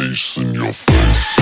face, in your face.